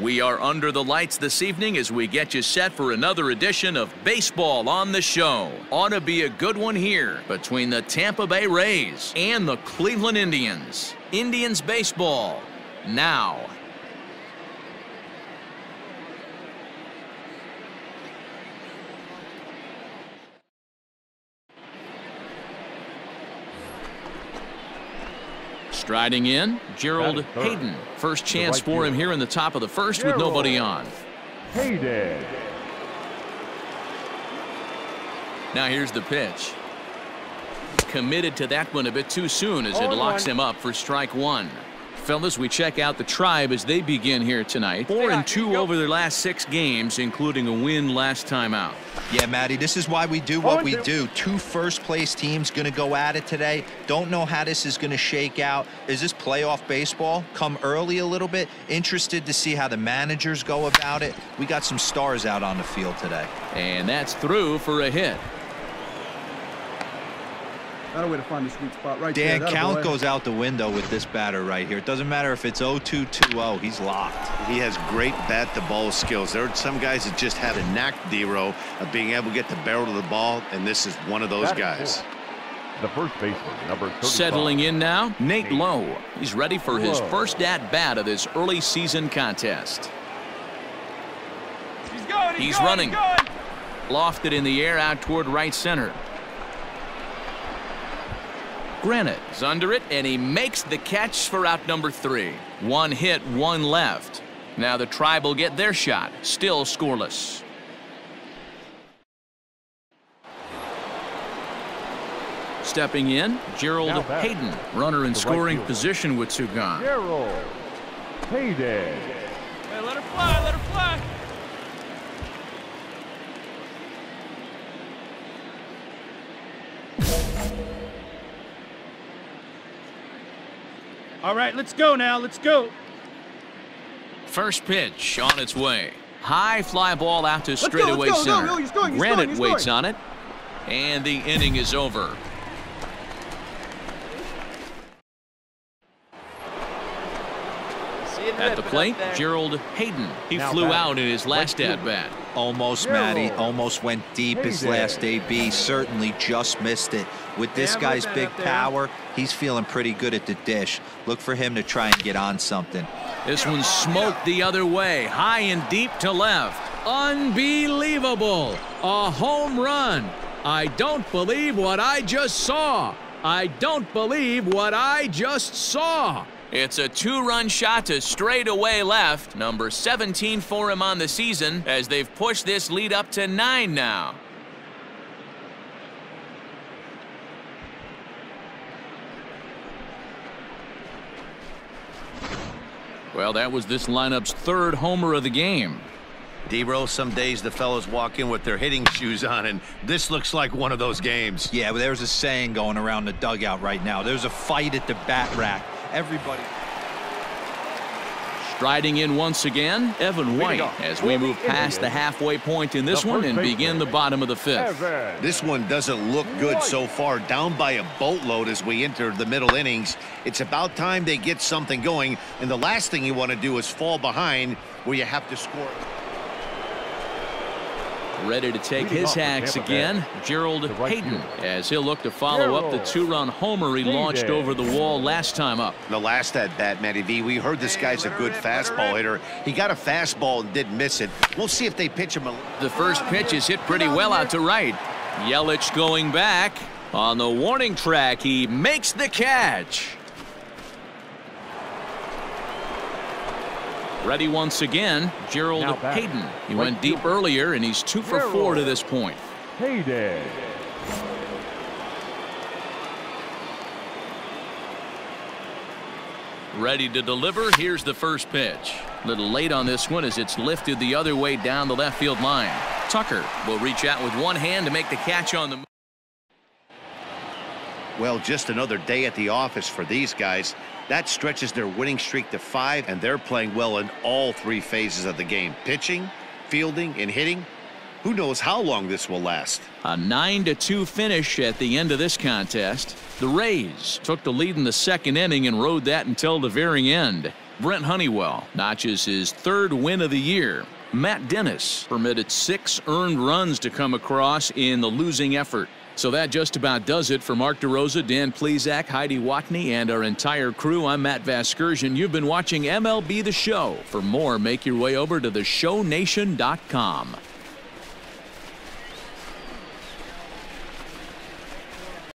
We are under the lights this evening as we get you set for another edition of Baseball on the Show. Ought to be a good one here between the Tampa Bay Rays and the Cleveland Indians. Indians baseball now. Striding in, Gerald Hayden. First chance for him here in the top of the first with nobody on. Hayden. Now here's the pitch. Committed to that one a bit too soon as it locks him up for strike one. Fellas, we check out the Tribe as they begin here tonight. Four and two over their last six games, including a win last time out. Yeah, Matty, this is why we do what we do. Two first-place teams going to go at it today. Don't know how this is going to shake out. Is this playoff baseball? Come early a little bit. Interested to see how the managers go about it. We got some stars out on the field today. And that's through for a hit. Got a way to find the sweet spot right Dan, there. count boy. goes out the window with this batter right here. It doesn't matter if it's 0-2-2-0. He's locked. He has great bat-to-ball skills. There are some guys that just have a knack, D-Row, of being able to get the barrel of the ball, and this is one of those Batting guys. The first baseman, number 35. Settling in now, Nate Lowe. He's ready for his Lowe. first at-bat of this early season contest. He's going. He's, He's going, running. He's going. Lofted in the air out toward right center. Granite is under it, and he makes the catch for out number three. One hit, one left. Now the Tribe will get their shot, still scoreless. Stepping in, Gerald Hayden, runner in The right scoring position with two gone. Gerald Hayden. Hey, let her fly. Let her fly. All right, let's go now. Let's go. First pitch on its way. High fly ball out to go, let's straightaway go, let's go. center. No, he's going, he's Granite going, he's waits going. on it. And the inning is over. At the plate, Gerald Hayden. He Now flew batting, out in his last at bat. Almost, Gerald Matty. Almost went deep his last AB. Certainly just missed it. With this Yeah, guy's big power, he's feeling pretty good at the dish. Look for him to try and get on something. This one smoked the other way, high and deep to left. Unbelievable! A home run. I don't believe what I just saw. I don't believe what I just saw. It's a two-run shot to straightaway left, number 17 for him on the season, as they've pushed this lead up to nine now. Well, that was this lineup's third homer of the game. D-Row, some days the fellows walk in with their hitting shoes on, and this looks like one of those games. Yeah, but there's a saying going around the dugout right now. There's a fight at the bat rack. Everybody. Striding in once again, Evan White, as we move past the halfway point in this one and begin the bottom of the fifth. This one doesn't look good so far, down by a boatload as we enter the middle innings. It's about time they get something going, and the last thing you want to do is fall behind where you have to score. Ready to take his off hacks again, Gerald the Hayden, as he'll look to follow up the two-run homer he launched over the wall last time up. The last at bat, Matty V, we heard this guy's a good fastball hitter. He got a fastball and didn't miss it. We'll see if they pitch him a The first pitch is hit pretty well out to right. Yelich going back. On the warning track, he makes the catch. Ready once again, Gerald Now Hayden. He right went deep earlier, and he's two for four to this point. Hayden. Ready to deliver. Here's the first pitch. A Little late on this one as it's lifted the other way down the left field line. Tucker will reach out with one hand to make the catch on the move. Well, just another day at the office for these guys. That stretches their winning streak to five, and they're playing well in all three phases of the game pitching, fielding, and hitting. Who knows how long this will last? A 9 to 2 finish at the end of this contest. The Rays took the lead in the second inning and rode that until the very end. Brent Honeywell notches his third win of the year. Matt Dennis permitted six earned runs to come across in the losing effort. So that just about does it for Mark DeRosa, Dan Plesac, Heidi Watney, and our entire crew. I'm Matt Vasgersian. You've been watching MLB The Show. For more, make your way over to theshownation.com.